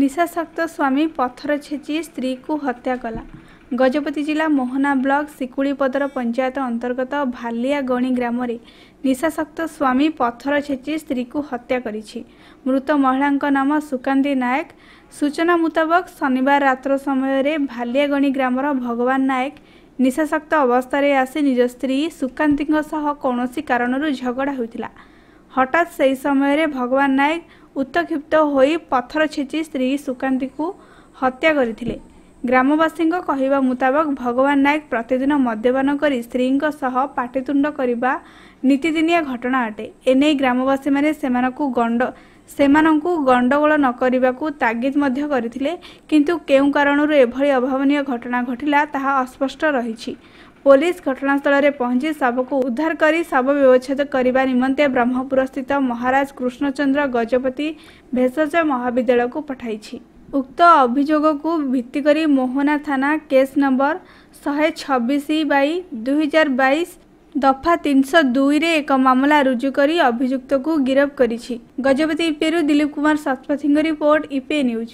ନିଶାସକ୍ତ ସ୍ୱାମୀ ପଥର ଛେଚି ସ୍ତ୍ରୀକୁ ହତ୍ୟା କଲା। ଗଜପତି ଜିଲ୍ଲା ମୋହନା ବ୍ଲକ ଶିକୁଳିପଦର ପଞ୍ଚାୟତ ଅନ୍ତର୍ଗତ ଭାଲିଆଗଣି ଗ୍ରାମରେ ନିଶାସକ୍ତ ସ୍ୱାମୀ ପଥର ଛେଚି ସ୍ତ୍ରୀକୁ ହତ୍ୟା କରିଛି। ମୃତ ମହିଳାଙ୍କ ନାମ ସୁକାନ୍ତି ନାୟକ। ସୂଚନା ମୁତାବକ ଶନିବାର ରାତ୍ର ସମୟରେ ଭାଲିଆଗଣି ଗ୍ରାମର ଭଗବାନ ନାୟକ ନିଶାସକ୍ତ ଅବସ୍ଥାରେ ଆସି ନିଜ ସ୍ତ୍ରୀ ସୁକାନ୍ତିଙ୍କ ସହ କୌଣସି କାରଣରୁ ଝଗଡ଼ା ହୋଇଥିଲା। ହଠାତ୍ ସେହି ସମୟରେ ଭଗବାନ ନାୟକ ଉତ୍କ୍ଷିପ୍ତ ହୋଇ ପଥର ଛେଚି ସ୍ତ୍ରୀ ସୁକାନ୍ତିକୁ ହତ୍ୟା କରିଥିଲେ। ଗ୍ରାମବାସୀଙ୍କ କହିବା ମୁତାବକ ଭଗବାନ ନାୟକ ପ୍ରତିଦିନ ମଦ୍ୟପାନ କରି ସ୍ତ୍ରୀଙ୍କ ସହ ପାଟିତୁଣ୍ଡ କରିବା ନୀତିଦିନିଆ ଘଟଣା ଅଟେ। ଏନେଇ ଗ୍ରାମବାସୀମାନେ ସେମାନଙ୍କୁ ଗଣ୍ଡ ସେମାନଙ୍କୁ ଗଣ୍ଡଗୋଳ ନ କରିବାକୁ ତାଗିଦ ମଧ୍ୟ କରିଥିଲେ। କିନ୍ତୁ କେଉଁ କାରଣରୁ ଏଭଳି ଅଭାବନୀୟ ଘଟଣା ଘଟିଲା ତାହା ଅସ୍ପଷ୍ଟ ରହିଛି। ପୋଲିସ ଘଟଣାସ୍ଥଳରେ ପହଞ୍ଚି ଶବକୁ ଉଦ୍ଧାର କରି ଶବ ବ୍ୟବଚ୍ଛେଦ କରିବା ନିମନ୍ତେ ବ୍ରହ୍ମପୁରସ୍ଥିତ ମହାରାଜ କୃଷ୍ଣଚନ୍ଦ୍ର ଗଜପତି ଭେଷଜ ମହାବିଦ୍ୟାଳୟକୁ ପଠାଇଛି। ଉକ୍ତ ଅଭିଯୋଗକୁ ଭିତ୍ତି କରି ମୋହନା ଥାନା କେସ୍ ନମ୍ବର ଶହେ ଛବିଶ ବାଇ ଦୁଇହଜାର ବାଇଶ ଦଫା ତିନିଶହ ଦୁଇରେ ଏକ ମାମଲା ରୁଜୁ କରି ଅଭିଯୁକ୍ତକୁ ଗିରଫ କରିଛି। ଗଜପତି ଇପିରୁ ଦିଲ୍ଲୀପ କୁମାର ଶତପଥୀଙ୍କ ରିପୋର୍ଟ ଇପେ ନ୍ୟୁଜ୍।